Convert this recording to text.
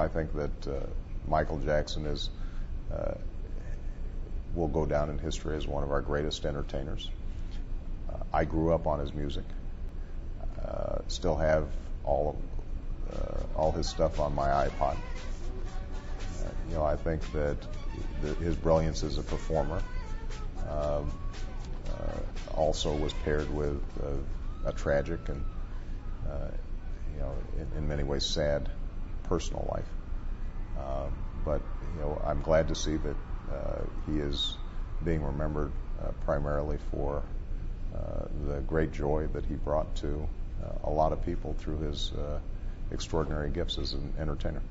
I think that uh, Michael Jackson is uh, will go down in history as one of our greatest entertainers. Uh, I grew up on his music. Uh, still have all of, uh, all his stuff on my iPod. Uh, you know, I think that the, his brilliance as a performer um, also was paired with a tragic and you know, in, in many ways sad personal life. Um, but you know, I'm glad to see that uh, he is being remembered uh, primarily for uh, the great joy that he brought to uh, a lot of people through his uh, extraordinary gifts as an entertainer.